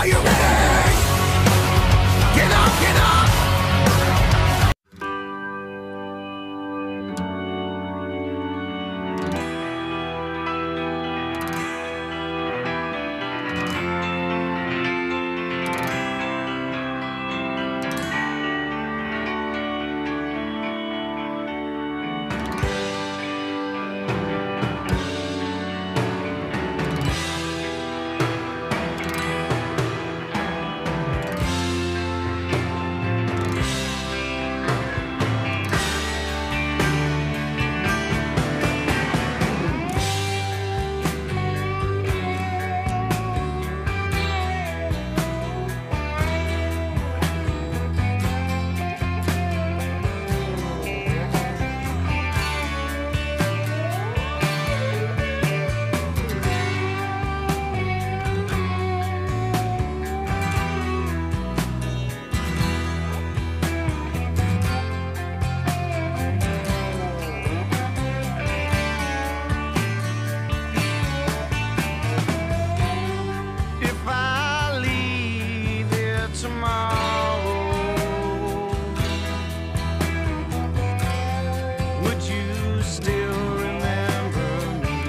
Are you ready? would you still remember me?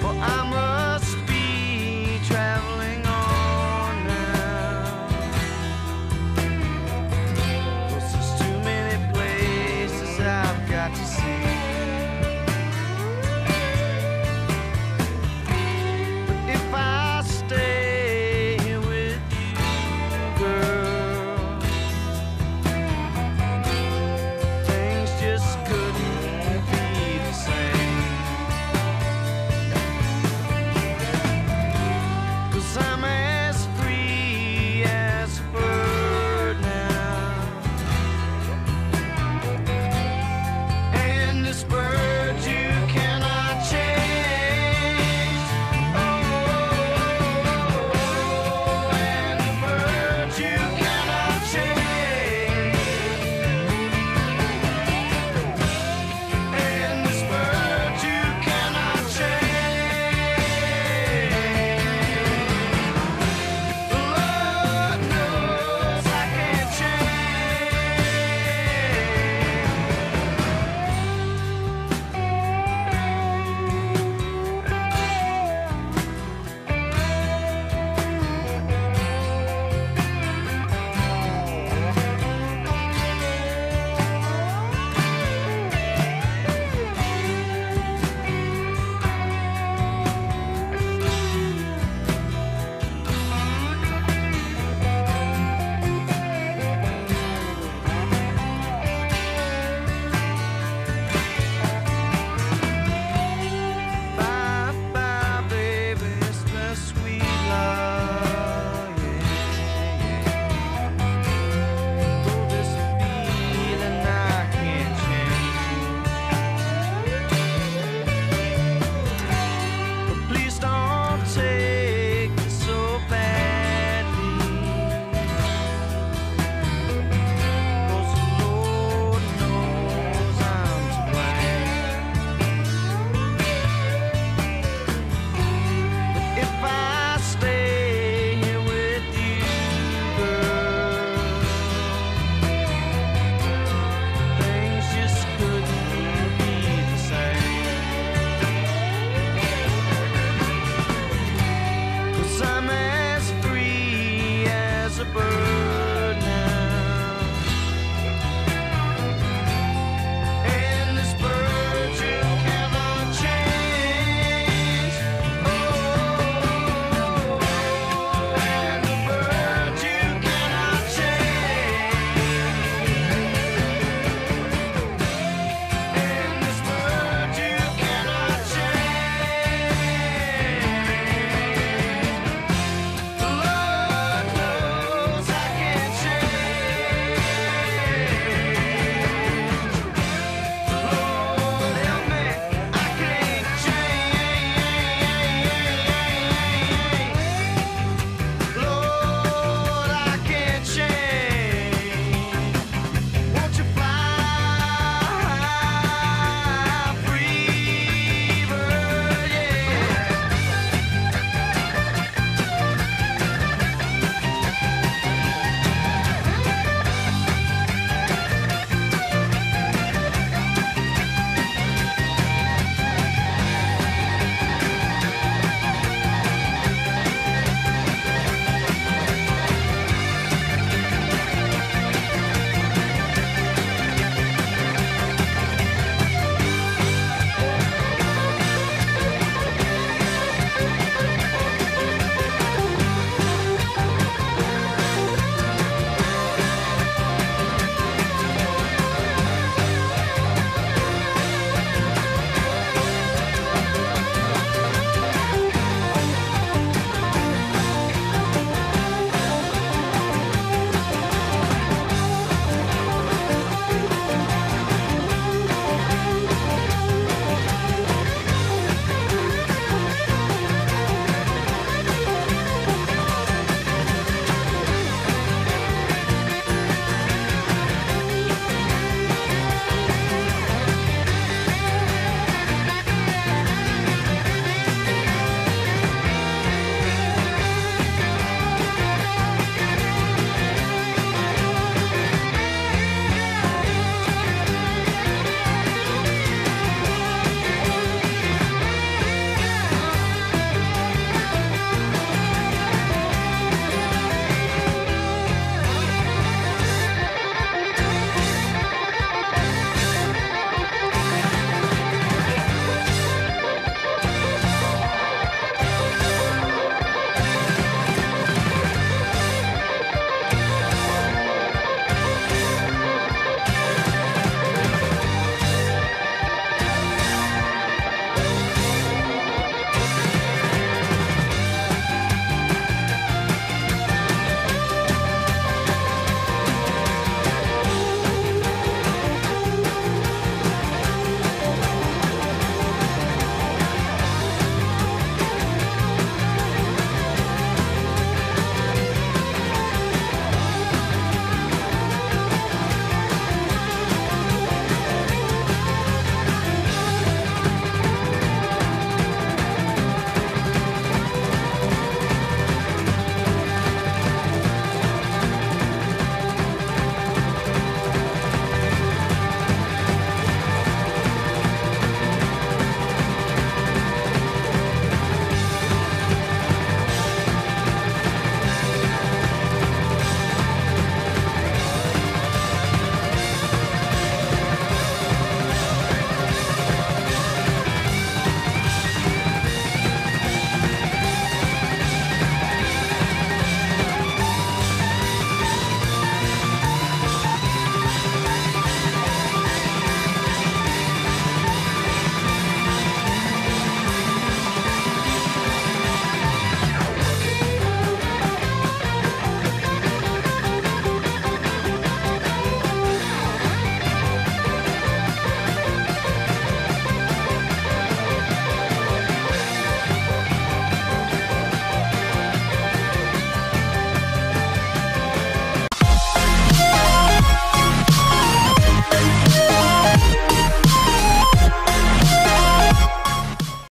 For I must be traveling on there's too many places I've got to see.